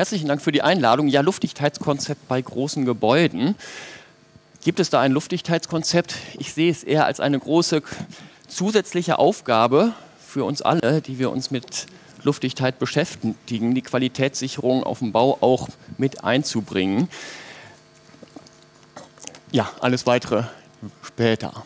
Herzlichen Dank für die Einladung. Ja, Luftdichtheitskonzept bei großen Gebäuden. Gibt es da ein Luftdichtheitskonzept? Ich sehe es eher als eine große zusätzliche Aufgabe für uns alle, die wir uns mit Luftdichtheit beschäftigen, die Qualitätssicherung auf dem Bau auch mit einzubringen. Ja, alles weitere später.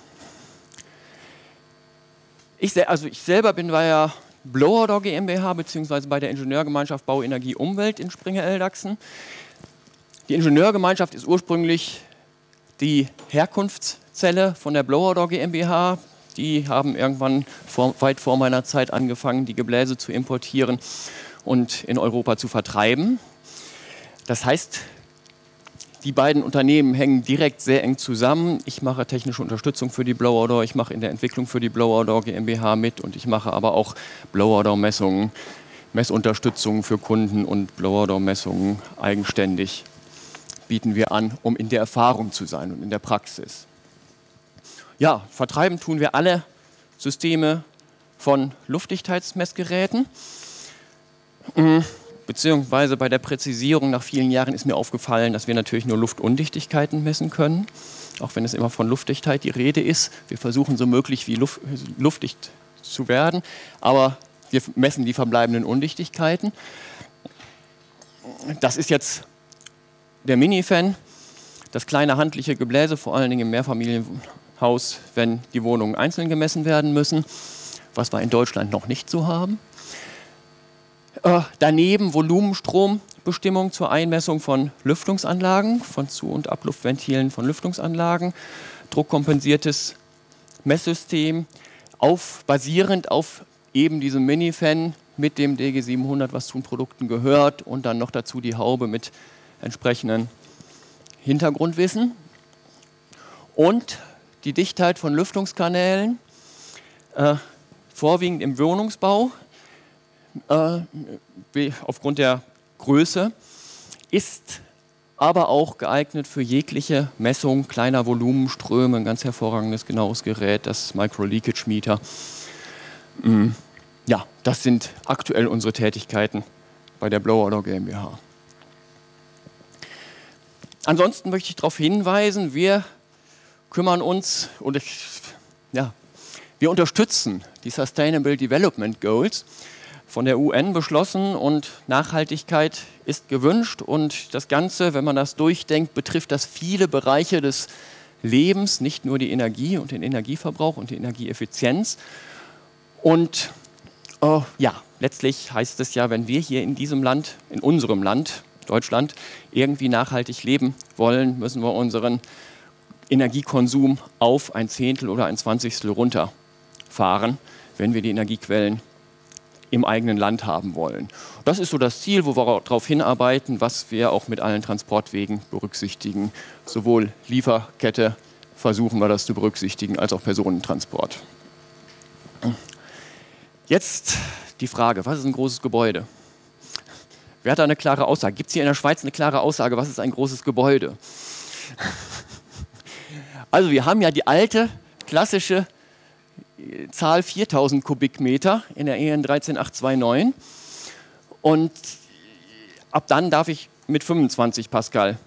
Ich, also ich selber bin bei der Blower GmbH bzw. bei der Ingenieurgemeinschaft Bau, Energie, Umwelt in Springe-Eldachsen. Die Ingenieurgemeinschaft ist ursprünglich die Herkunftszelle von der Blower GmbH. Die haben irgendwann vor, weit vor meiner Zeit angefangen, die Gebläse zu importieren und in Europa zu vertreiben. Das heißt, die beiden Unternehmen hängen direkt sehr eng zusammen. Ich mache technische Unterstützung für die Blower ich mache in der Entwicklung für die Blower GmbH mit und ich mache aber auch Blower Messungen, Messunterstützung für Kunden und Blower Messungen eigenständig bieten wir an, um in der Erfahrung zu sein und in der Praxis. Ja, vertreiben tun wir alle Systeme von Luftdichtheitsmessgeräten. Mhm beziehungsweise bei der Präzisierung nach vielen Jahren ist mir aufgefallen, dass wir natürlich nur Luftundichtigkeiten messen können, auch wenn es immer von Luftdichtheit die Rede ist. Wir versuchen so möglich wie Luft, luftdicht zu werden, aber wir messen die verbleibenden Undichtigkeiten. Das ist jetzt der Minifan, das kleine handliche Gebläse, vor allen Dingen im Mehrfamilienhaus, wenn die Wohnungen einzeln gemessen werden müssen, was wir in Deutschland noch nicht so haben. Äh, daneben Volumenstrombestimmung zur Einmessung von Lüftungsanlagen, von Zu- und Abluftventilen von Lüftungsanlagen, druckkompensiertes Messsystem, auf, basierend auf eben diesem Minifan mit dem DG700, was zu den Produkten gehört und dann noch dazu die Haube mit entsprechenden Hintergrundwissen. Und die Dichtheit von Lüftungskanälen, äh, vorwiegend im Wohnungsbau, äh, aufgrund der Größe, ist aber auch geeignet für jegliche Messung kleiner Volumenströme. Ein ganz hervorragendes, genaues Gerät, das Micro-Leakage-Meter. Mm, ja, das sind aktuell unsere Tätigkeiten bei der Blower GmbH. Ansonsten möchte ich darauf hinweisen, wir kümmern uns und ich, ja, wir unterstützen die Sustainable Development Goals von der UN beschlossen und Nachhaltigkeit ist gewünscht. Und das Ganze, wenn man das durchdenkt, betrifft das viele Bereiche des Lebens, nicht nur die Energie und den Energieverbrauch und die Energieeffizienz. Und äh, ja, letztlich heißt es ja, wenn wir hier in diesem Land, in unserem Land, Deutschland, irgendwie nachhaltig leben wollen, müssen wir unseren Energiekonsum auf ein Zehntel oder ein Zwanzigstel runterfahren, wenn wir die Energiequellen im eigenen Land haben wollen. Das ist so das Ziel, wo wir darauf hinarbeiten, was wir auch mit allen Transportwegen berücksichtigen. Sowohl Lieferkette versuchen wir das zu berücksichtigen, als auch Personentransport. Jetzt die Frage, was ist ein großes Gebäude? Wer hat da eine klare Aussage? Gibt es hier in der Schweiz eine klare Aussage, was ist ein großes Gebäude? Also wir haben ja die alte klassische Zahl 4000 Kubikmeter in der EN 13829 und ab dann darf ich mit 25 Pascal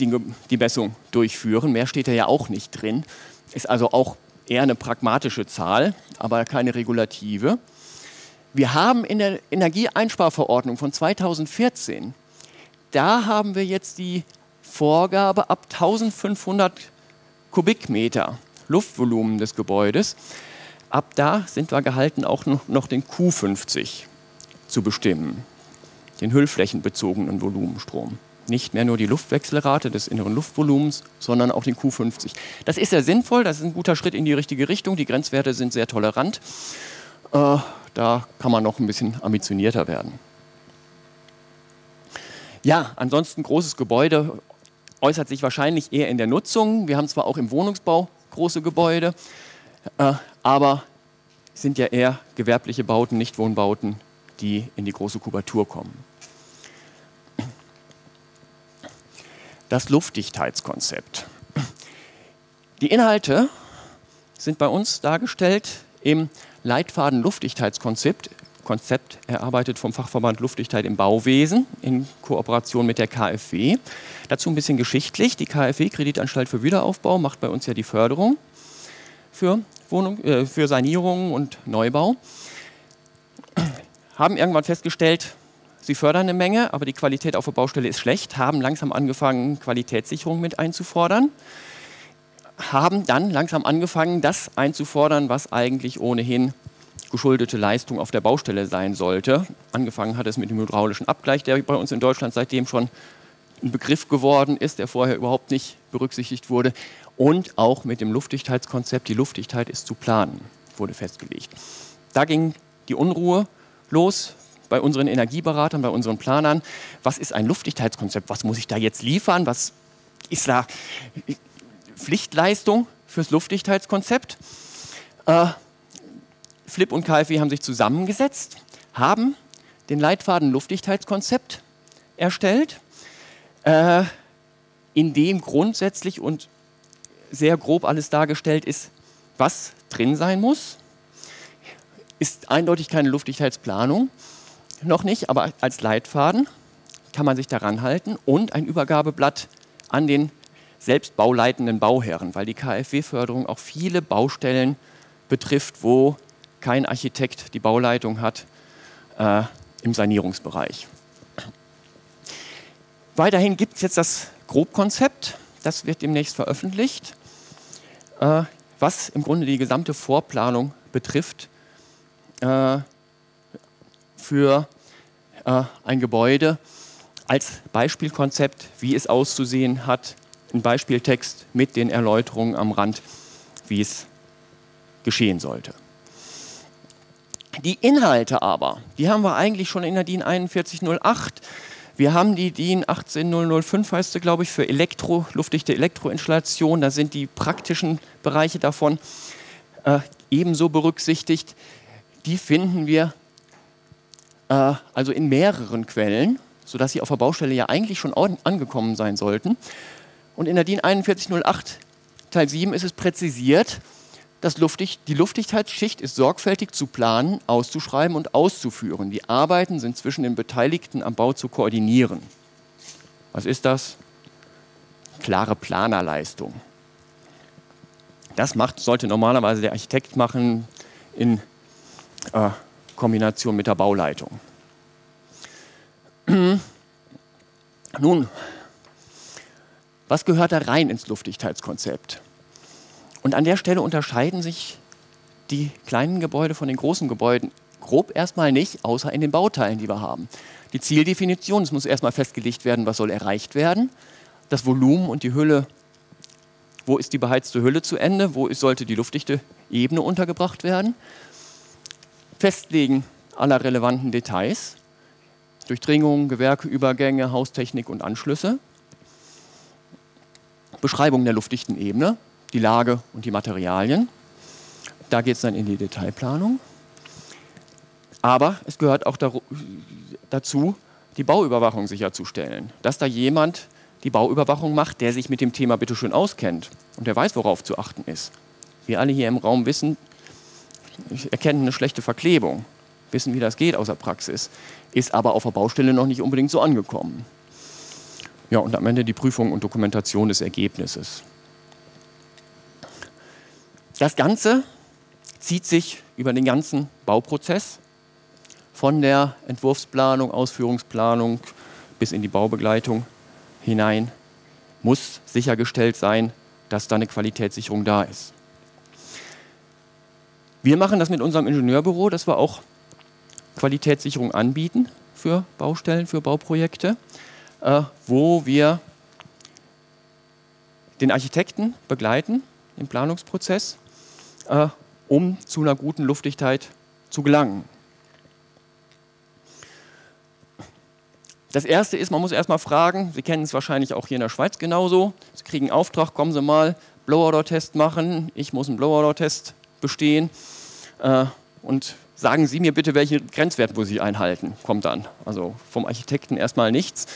die, die Messung durchführen. Mehr steht da ja auch nicht drin. Ist also auch eher eine pragmatische Zahl, aber keine regulative. Wir haben in der Energieeinsparverordnung von 2014, da haben wir jetzt die Vorgabe ab 1500 Kubikmeter Luftvolumen des Gebäudes. Ab da sind wir gehalten, auch noch den Q50 zu bestimmen, den hüllflächenbezogenen Volumenstrom. Nicht mehr nur die Luftwechselrate des inneren Luftvolumens, sondern auch den Q50. Das ist sehr sinnvoll, das ist ein guter Schritt in die richtige Richtung. Die Grenzwerte sind sehr tolerant. Äh, da kann man noch ein bisschen ambitionierter werden. Ja, ansonsten großes Gebäude äußert sich wahrscheinlich eher in der Nutzung. Wir haben zwar auch im Wohnungsbau große Gebäude, äh, aber sind ja eher gewerbliche Bauten, nicht Wohnbauten, die in die große Kubatur kommen. Das Luftdichtheitskonzept. Die Inhalte sind bei uns dargestellt im Leitfaden Luftdichtheitskonzept Konzept erarbeitet vom Fachverband Luftdichtheit im Bauwesen in Kooperation mit der KfW. Dazu ein bisschen geschichtlich. Die KfW, Kreditanstalt für Wiederaufbau, macht bei uns ja die Förderung für, Wohnung, äh, für Sanierung und Neubau. Haben irgendwann festgestellt, sie fördern eine Menge, aber die Qualität auf der Baustelle ist schlecht, haben langsam angefangen, Qualitätssicherung mit einzufordern haben dann langsam angefangen, das einzufordern, was eigentlich ohnehin geschuldete Leistung auf der Baustelle sein sollte. Angefangen hat es mit dem hydraulischen Abgleich, der bei uns in Deutschland seitdem schon ein Begriff geworden ist, der vorher überhaupt nicht berücksichtigt wurde. Und auch mit dem Luftdichtheitskonzept, die Luftdichtheit ist zu planen, wurde festgelegt. Da ging die Unruhe los bei unseren Energieberatern, bei unseren Planern. Was ist ein Luftdichtheitskonzept? Was muss ich da jetzt liefern? Was ist da Pflichtleistung fürs Luftdichtheitskonzept? Äh, Flip und KfW haben sich zusammengesetzt, haben den Leitfaden Luftdichtheitskonzept erstellt, äh, in dem grundsätzlich und sehr grob alles dargestellt ist, was drin sein muss. Ist eindeutig keine Luftdichtheitsplanung, noch nicht, aber als Leitfaden kann man sich daran halten und ein Übergabeblatt an den selbstbauleitenden Bauherren, weil die KfW-Förderung auch viele Baustellen betrifft, wo kein Architekt die Bauleitung hat äh, im Sanierungsbereich. Weiterhin gibt es jetzt das Grobkonzept, das wird demnächst veröffentlicht, äh, was im Grunde die gesamte Vorplanung betrifft äh, für äh, ein Gebäude als Beispielkonzept, wie es auszusehen hat, ein Beispieltext mit den Erläuterungen am Rand, wie es geschehen sollte. Die Inhalte aber, die haben wir eigentlich schon in der DIN 4108. Wir haben die DIN 18005, heißt sie, glaube ich, für Elektro, luftdichte Elektroinstallation. Da sind die praktischen Bereiche davon äh, ebenso berücksichtigt. Die finden wir äh, also in mehreren Quellen, sodass sie auf der Baustelle ja eigentlich schon angekommen sein sollten. Und in der DIN 4108 Teil 7 ist es präzisiert, Luftdicht, die Luftdichtheitsschicht ist sorgfältig zu planen, auszuschreiben und auszuführen. Die Arbeiten sind zwischen den Beteiligten am Bau zu koordinieren. Was ist das? Klare Planerleistung. Das macht, sollte normalerweise der Architekt machen in äh, Kombination mit der Bauleitung. Nun, was gehört da rein ins Luftdichtheitskonzept? Und an der Stelle unterscheiden sich die kleinen Gebäude von den großen Gebäuden grob erstmal nicht, außer in den Bauteilen, die wir haben. Die Zieldefinition, es muss erstmal festgelegt werden, was soll erreicht werden. Das Volumen und die Hülle, wo ist die beheizte Hülle zu Ende, wo sollte die luftdichte Ebene untergebracht werden. Festlegen aller relevanten Details, Durchdringung, Gewerkeübergänge, Haustechnik und Anschlüsse. Beschreibung der luftdichten Ebene, die Lage und die Materialien. Da geht es dann in die Detailplanung. Aber es gehört auch dazu, die Bauüberwachung sicherzustellen. Dass da jemand die Bauüberwachung macht, der sich mit dem Thema bitteschön auskennt und der weiß, worauf zu achten ist. Wir alle hier im Raum wissen, erkennen eine schlechte Verklebung, wissen, wie das geht aus der Praxis, ist aber auf der Baustelle noch nicht unbedingt so angekommen. Ja, und am Ende die Prüfung und Dokumentation des Ergebnisses. Das Ganze zieht sich über den ganzen Bauprozess von der Entwurfsplanung, Ausführungsplanung bis in die Baubegleitung hinein. Muss sichergestellt sein, dass da eine Qualitätssicherung da ist. Wir machen das mit unserem Ingenieurbüro, dass wir auch Qualitätssicherung anbieten für Baustellen, für Bauprojekte, äh, wo wir den Architekten begleiten im Planungsprozess äh, um zu einer guten Luftdichtheit zu gelangen. Das erste ist, man muss erstmal fragen, Sie kennen es wahrscheinlich auch hier in der Schweiz genauso. Sie kriegen einen Auftrag, kommen Sie mal, Blower-Door-Test machen. Ich muss einen Blower-Door-Test bestehen. Äh, und sagen Sie mir bitte, welche Grenzwerte muss ich einhalten, kommt dann. Also vom Architekten erstmal nichts,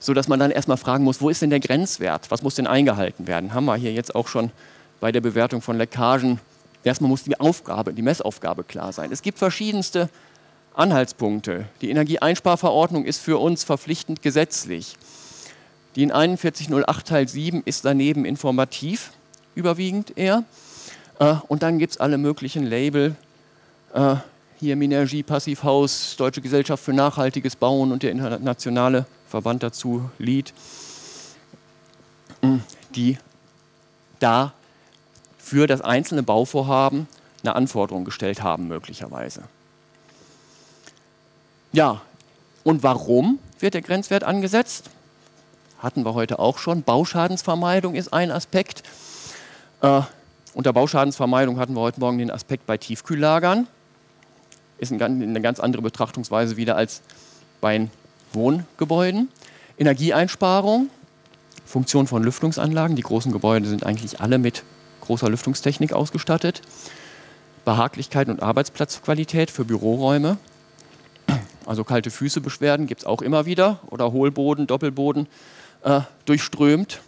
sodass man dann erstmal fragen muss, wo ist denn der Grenzwert? Was muss denn eingehalten werden? Haben wir hier jetzt auch schon bei der Bewertung von Leckagen Erstmal muss die Aufgabe, die Messaufgabe klar sein. Es gibt verschiedenste Anhaltspunkte. Die Energieeinsparverordnung ist für uns verpflichtend gesetzlich. Die in 4108 Teil 7 ist daneben informativ, überwiegend eher. Äh, und dann gibt es alle möglichen Label, äh, hier Minergie, Passivhaus, Deutsche Gesellschaft für nachhaltiges Bauen und der internationale Verband dazu, LEED, die da für das einzelne Bauvorhaben eine Anforderung gestellt haben, möglicherweise. Ja, und warum wird der Grenzwert angesetzt? Hatten wir heute auch schon. Bauschadensvermeidung ist ein Aspekt. Äh, unter Bauschadensvermeidung hatten wir heute Morgen den Aspekt bei Tiefkühllagern. Ist eine ganz andere Betrachtungsweise wieder als bei Wohngebäuden. Energieeinsparung, Funktion von Lüftungsanlagen. Die großen Gebäude sind eigentlich alle mit großer Lüftungstechnik ausgestattet. Behaglichkeit und Arbeitsplatzqualität für Büroräume. Also kalte Füße Beschwerden gibt es auch immer wieder oder Hohlboden, Doppelboden äh, durchströmt.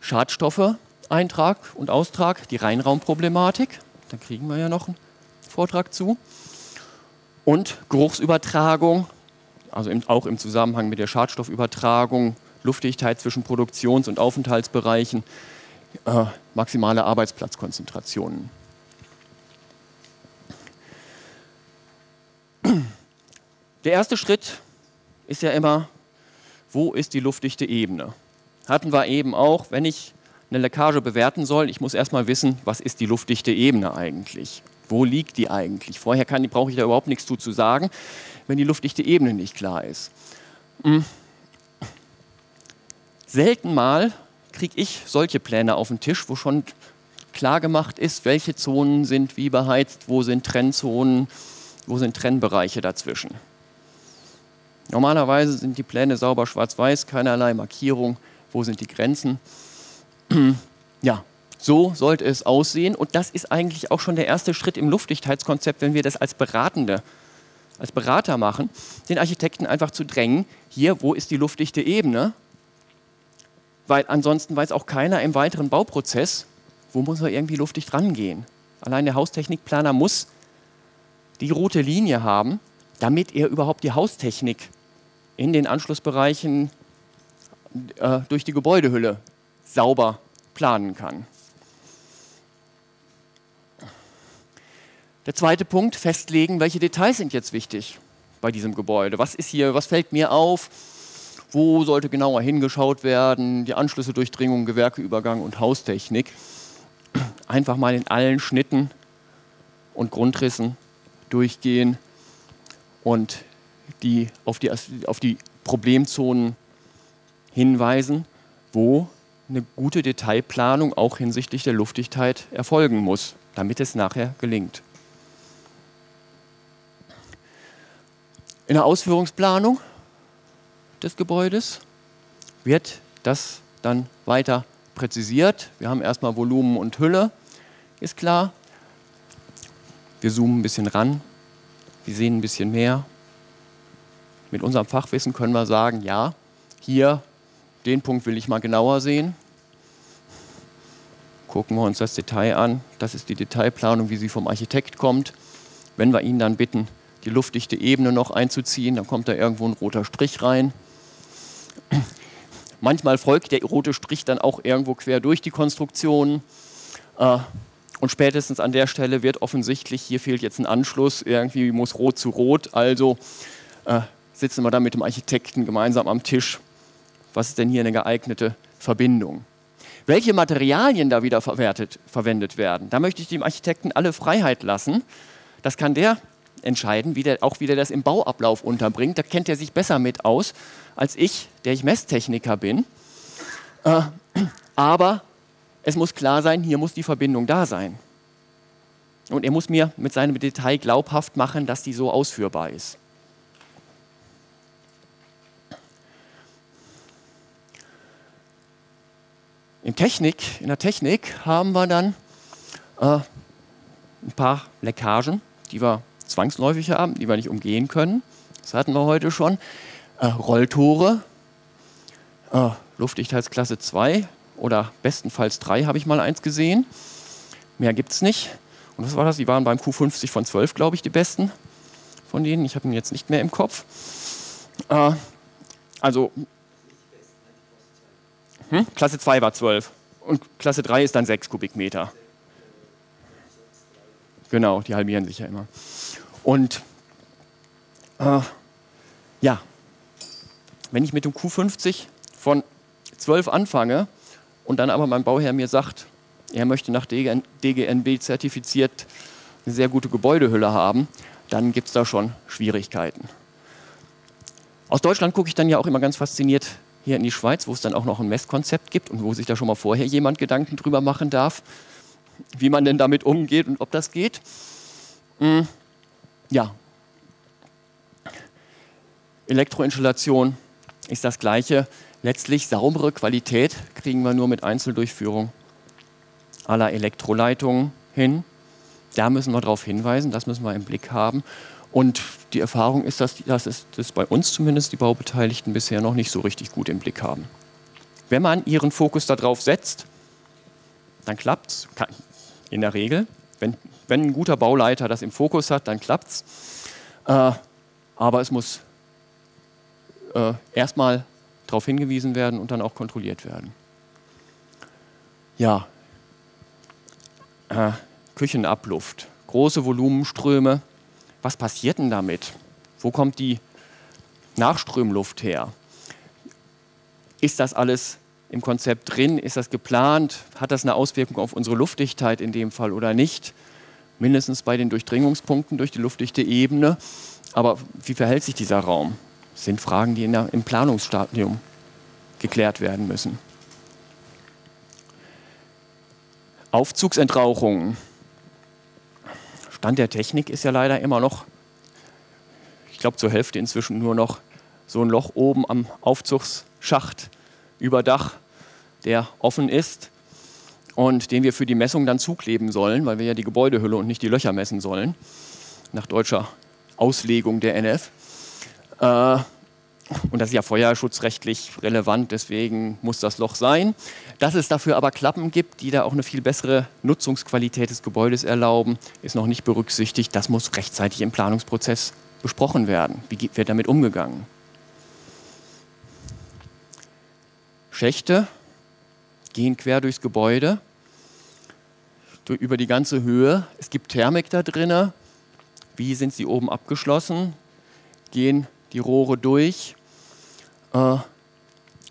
Schadstoffe, Eintrag und Austrag, die Reinraumproblematik. Da kriegen wir ja noch einen Vortrag zu. Und Geruchsübertragung, also im, auch im Zusammenhang mit der Schadstoffübertragung, Luftdichtheit zwischen Produktions- und Aufenthaltsbereichen, äh, maximale Arbeitsplatzkonzentrationen. Der erste Schritt ist ja immer, wo ist die luftdichte Ebene? Hatten wir eben auch, wenn ich eine Leckage bewerten soll, ich muss erstmal wissen, was ist die luftdichte Ebene eigentlich? Wo liegt die eigentlich? Vorher brauche ich da überhaupt nichts zu, zu sagen, wenn die luftdichte Ebene nicht klar ist. Hm. Selten mal kriege ich solche Pläne auf den Tisch, wo schon klar gemacht ist, welche Zonen sind wie beheizt, wo sind Trennzonen, wo sind Trennbereiche dazwischen. Normalerweise sind die Pläne sauber schwarz-weiß, keinerlei Markierung, wo sind die Grenzen. ja, so sollte es aussehen und das ist eigentlich auch schon der erste Schritt im Luftdichtheitskonzept, wenn wir das als Beratende, als Berater machen, den Architekten einfach zu drängen, hier, wo ist die luftdichte Ebene? Weil ansonsten weiß auch keiner im weiteren Bauprozess, wo muss er irgendwie luftdicht rangehen. Allein der Haustechnikplaner muss die rote Linie haben, damit er überhaupt die Haustechnik in den Anschlussbereichen äh, durch die Gebäudehülle sauber planen kann. Der zweite Punkt, festlegen, welche Details sind jetzt wichtig bei diesem Gebäude. Was ist hier, was fällt mir auf? Wo sollte genauer hingeschaut werden? Die Anschlüsse, Durchdringung, Gewerkeübergang und Haustechnik. Einfach mal in allen Schnitten und Grundrissen durchgehen und die auf, die auf die Problemzonen hinweisen, wo eine gute Detailplanung auch hinsichtlich der Luftdichtheit erfolgen muss, damit es nachher gelingt. In der Ausführungsplanung des Gebäudes wird das dann weiter präzisiert. Wir haben erstmal Volumen und Hülle, ist klar. Wir zoomen ein bisschen ran, wir sehen ein bisschen mehr. Mit unserem Fachwissen können wir sagen, ja, hier, den Punkt will ich mal genauer sehen. Gucken wir uns das Detail an. Das ist die Detailplanung, wie sie vom Architekt kommt. Wenn wir ihn dann bitten, die luftdichte Ebene noch einzuziehen, dann kommt da irgendwo ein roter Strich rein. Manchmal folgt der rote Strich dann auch irgendwo quer durch die Konstruktion. Äh, und spätestens an der Stelle wird offensichtlich, hier fehlt jetzt ein Anschluss, irgendwie muss rot zu rot. Also äh, sitzen wir dann mit dem Architekten gemeinsam am Tisch. Was ist denn hier eine geeignete Verbindung? Welche Materialien da wieder verwendet werden, da möchte ich dem Architekten alle Freiheit lassen. Das kann der entscheiden, wie der, auch wie der das im Bauablauf unterbringt. Da kennt er sich besser mit aus als ich, der ich Messtechniker bin. Äh, aber es muss klar sein, hier muss die Verbindung da sein. Und er muss mir mit seinem Detail glaubhaft machen, dass die so ausführbar ist. In, Technik, in der Technik haben wir dann äh, ein paar Leckagen, die wir zwangsläufig haben, die wir nicht umgehen können. Das hatten wir heute schon. Äh, Rolltore, äh, Luftdichtheitsklasse 2 oder bestenfalls 3 habe ich mal eins gesehen. Mehr gibt es nicht. Und was war das? Die waren beim Q50 von 12, glaube ich, die besten von denen. Ich habe ihn jetzt nicht mehr im Kopf. Äh, also hm? Klasse 2 war 12 und Klasse 3 ist dann 6 Kubikmeter. Genau, die halbieren sich ja immer. Und äh, ja, wenn ich mit dem Q50 von 12 anfange und dann aber mein Bauherr mir sagt, er möchte nach DGNB zertifiziert eine sehr gute Gebäudehülle haben, dann gibt es da schon Schwierigkeiten. Aus Deutschland gucke ich dann ja auch immer ganz fasziniert hier in die Schweiz, wo es dann auch noch ein Messkonzept gibt und wo sich da schon mal vorher jemand Gedanken drüber machen darf, wie man denn damit umgeht und ob das geht. Hm, ja. Elektroinstallation ist das gleiche. Letztlich saubere Qualität kriegen wir nur mit Einzeldurchführung aller Elektroleitungen hin. Da müssen wir darauf hinweisen, das müssen wir im Blick haben. Und die Erfahrung ist, dass, das bei uns zumindest die Baubeteiligten bisher noch nicht so richtig gut im Blick haben. Wenn man ihren Fokus darauf setzt, dann klappt es. In der Regel. Wenn, wenn ein guter Bauleiter das im Fokus hat, dann klappt es. Äh, aber es muss äh, erstmal darauf hingewiesen werden und dann auch kontrolliert werden. Ja, äh, Küchenabluft, große Volumenströme. Was passiert denn damit? Wo kommt die Nachströmluft her? Ist das alles im Konzept drin? Ist das geplant? Hat das eine Auswirkung auf unsere Luftdichtheit in dem Fall oder nicht? Mindestens bei den Durchdringungspunkten durch die luftdichte Ebene. Aber wie verhält sich dieser Raum? Das sind Fragen, die der, im Planungsstadium geklärt werden müssen. Aufzugsentrauchungen. Stand der Technik ist ja leider immer noch, ich glaube zur Hälfte inzwischen nur noch so ein Loch oben am Aufzugsschacht über Dach, der offen ist und den wir für die Messung dann zukleben sollen, weil wir ja die Gebäudehülle und nicht die Löcher messen sollen, nach deutscher Auslegung der NF. Äh, und das ist ja feuerschutzrechtlich relevant, deswegen muss das Loch sein. Dass es dafür aber Klappen gibt, die da auch eine viel bessere Nutzungsqualität des Gebäudes erlauben, ist noch nicht berücksichtigt. Das muss rechtzeitig im Planungsprozess besprochen werden. Wie wird damit umgegangen? Schächte gehen quer durchs Gebäude, über die ganze Höhe. Es gibt Thermik da drinnen. Wie sind sie oben abgeschlossen? Gehen die Rohre durch? Äh,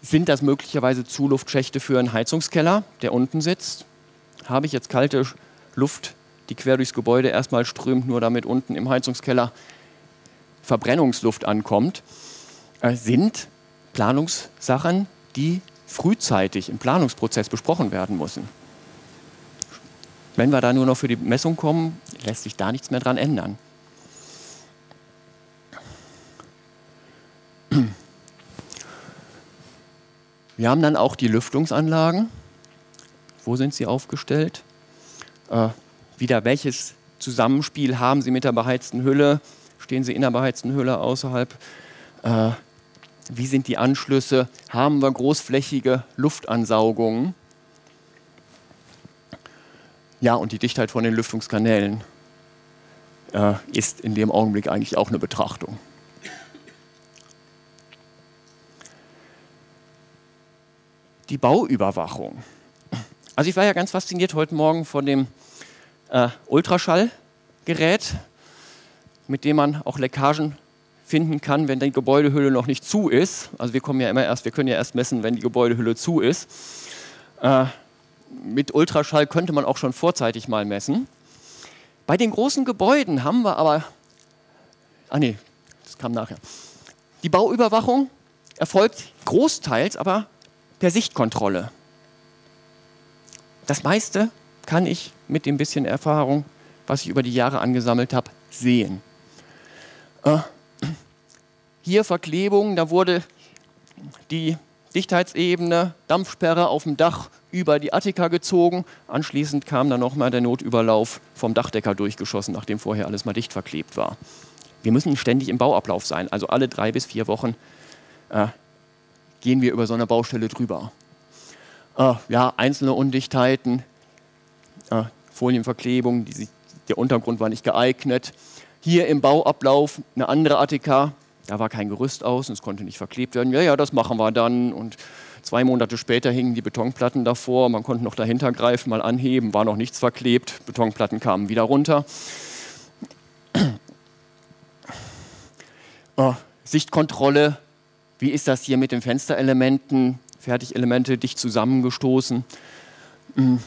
sind das möglicherweise Zuluftschächte für einen Heizungskeller, der unten sitzt? Habe ich jetzt kalte Luft, die quer durchs Gebäude erstmal strömt, nur damit unten im Heizungskeller Verbrennungsluft ankommt? Äh, sind Planungssachen, die frühzeitig im Planungsprozess besprochen werden müssen. Wenn wir da nur noch für die Messung kommen, lässt sich da nichts mehr dran ändern. Wir haben dann auch die Lüftungsanlagen. Wo sind sie aufgestellt? Äh, wieder welches Zusammenspiel haben sie mit der beheizten Hülle? Stehen sie in der beheizten Hülle außerhalb? Äh, wie sind die Anschlüsse? Haben wir großflächige Luftansaugungen? Ja, und die Dichtheit von den Lüftungskanälen äh, ist in dem Augenblick eigentlich auch eine Betrachtung. die Bauüberwachung. Also ich war ja ganz fasziniert heute Morgen von dem äh, Ultraschallgerät, mit dem man auch Leckagen finden kann, wenn die Gebäudehülle noch nicht zu ist. Also wir kommen ja immer erst, wir können ja erst messen, wenn die Gebäudehülle zu ist. Äh, mit Ultraschall könnte man auch schon vorzeitig mal messen. Bei den großen Gebäuden haben wir aber, ah nee, das kam nachher. Die Bauüberwachung erfolgt großteils aber per Sichtkontrolle. Das meiste kann ich mit dem bisschen Erfahrung, was ich über die Jahre angesammelt habe, sehen. Äh, hier Verklebung, da wurde die Dichtheitsebene, Dampfsperre auf dem Dach über die Attika gezogen. Anschließend kam dann nochmal der Notüberlauf vom Dachdecker durchgeschossen, nachdem vorher alles mal dicht verklebt war. Wir müssen ständig im Bauablauf sein, also alle drei bis vier Wochen äh, gehen wir über so eine Baustelle drüber. Äh, ja, einzelne Undichtheiten, äh, Folienverklebung, die, der Untergrund war nicht geeignet. Hier im Bauablauf eine andere ATK, da war kein Gerüst aus und es konnte nicht verklebt werden. Ja, ja, das machen wir dann. Und zwei Monate später hingen die Betonplatten davor. Man konnte noch dahinter greifen, mal anheben, war noch nichts verklebt. Betonplatten kamen wieder runter. Oh, Sichtkontrolle, wie ist das hier mit den Fensterelementen? Fertigelemente dicht zusammengestoßen. Hm,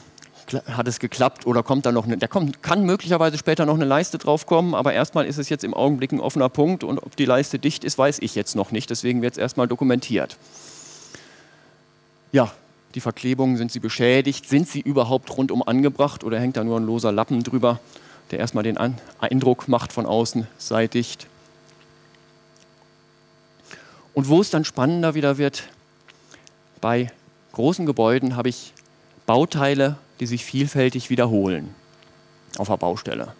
hat es geklappt oder kommt da noch eine, da kommt, kann möglicherweise später noch eine Leiste drauf kommen, aber erstmal ist es jetzt im Augenblick ein offener Punkt und ob die Leiste dicht ist, weiß ich jetzt noch nicht, deswegen wird es erstmal dokumentiert. Ja, die Verklebungen, sind sie beschädigt? Sind sie überhaupt rundum angebracht oder hängt da nur ein loser Lappen drüber, der erstmal den Eindruck macht von außen, sei dicht? Und wo es dann spannender wieder wird, bei großen Gebäuden habe ich Bauteile, die sich vielfältig wiederholen auf der Baustelle.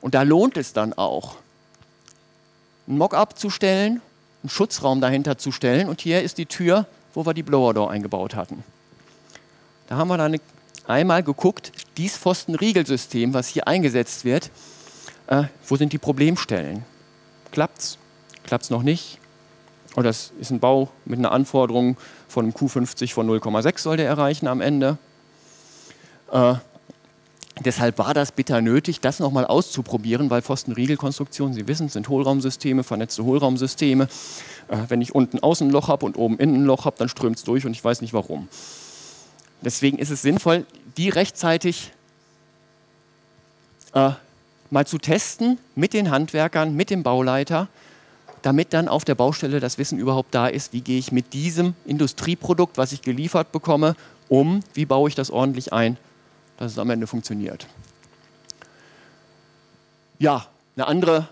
Und da lohnt es dann auch, ein Mockup zu stellen, einen Schutzraum dahinter zu stellen. Und hier ist die Tür, wo wir die Blower Door eingebaut hatten. Da haben wir dann einmal geguckt, dieses Pfostenriegelsystem, was hier eingesetzt wird, äh, wo sind die Problemstellen? Klappt's? Klappt's noch nicht? Oder das ist ein Bau mit einer Anforderung von einem Q50 von 0,6 soll der erreichen am Ende. Äh, deshalb war das bitter nötig, das nochmal auszuprobieren, weil Pfostenriegelkonstruktionen, Sie wissen, sind Hohlraumsysteme, vernetzte Hohlraumsysteme. Äh, wenn ich unten außen ein Loch habe und oben innen ein Loch habe, dann strömt es durch und ich weiß nicht warum. Deswegen ist es sinnvoll, die rechtzeitig äh, mal zu testen mit den Handwerkern, mit dem Bauleiter, damit dann auf der Baustelle das Wissen überhaupt da ist, wie gehe ich mit diesem Industrieprodukt, was ich geliefert bekomme, um, wie baue ich das ordentlich ein, dass es am Ende funktioniert. Ja, eine andere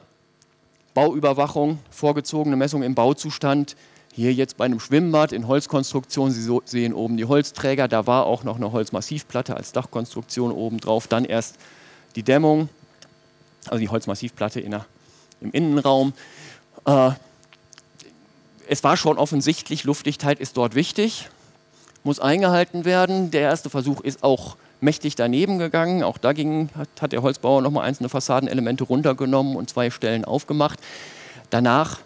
Bauüberwachung, vorgezogene Messung im Bauzustand. Hier jetzt bei einem Schwimmbad in Holzkonstruktion, Sie sehen oben die Holzträger, da war auch noch eine Holzmassivplatte als Dachkonstruktion oben drauf, dann erst die Dämmung, also die Holzmassivplatte in der, im Innenraum. Äh, es war schon offensichtlich, Luftdichtheit ist dort wichtig, muss eingehalten werden. Der erste Versuch ist auch mächtig daneben gegangen. Auch da ging, hat, hat der Holzbauer nochmal einzelne Fassadenelemente runtergenommen und zwei Stellen aufgemacht. Danach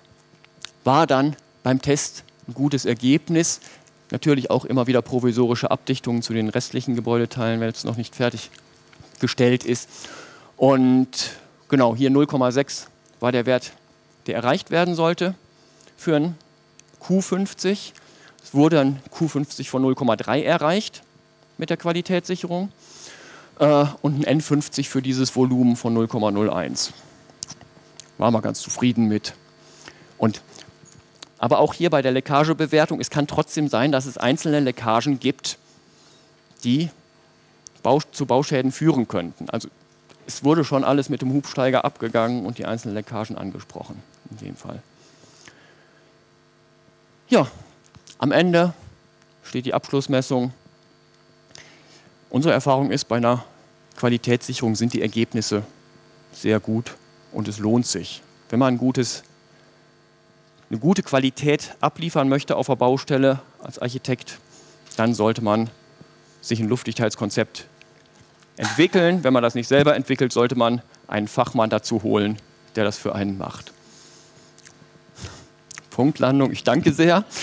war dann beim Test ein gutes Ergebnis. Natürlich auch immer wieder provisorische Abdichtungen zu den restlichen Gebäudeteilen, weil es noch nicht fertiggestellt ist. Und genau, hier 0,6 war der Wert der erreicht werden sollte für ein Q50. Es wurde ein Q50 von 0,3 erreicht mit der Qualitätssicherung äh, und ein N50 für dieses Volumen von 0,01. War man ganz zufrieden mit. Und, aber auch hier bei der Leckagebewertung, es kann trotzdem sein, dass es einzelne Leckagen gibt, die zu Bauschäden führen könnten. Also es wurde schon alles mit dem Hubsteiger abgegangen und die einzelnen Leckagen angesprochen, in dem Fall. Ja, am Ende steht die Abschlussmessung. Unsere Erfahrung ist, bei einer Qualitätssicherung sind die Ergebnisse sehr gut und es lohnt sich. Wenn man ein gutes, eine gute Qualität abliefern möchte auf der Baustelle als Architekt, dann sollte man sich ein Luftdichtheitskonzept entwickeln. Wenn man das nicht selber entwickelt, sollte man einen Fachmann dazu holen, der das für einen macht. Punktlandung, ich danke sehr.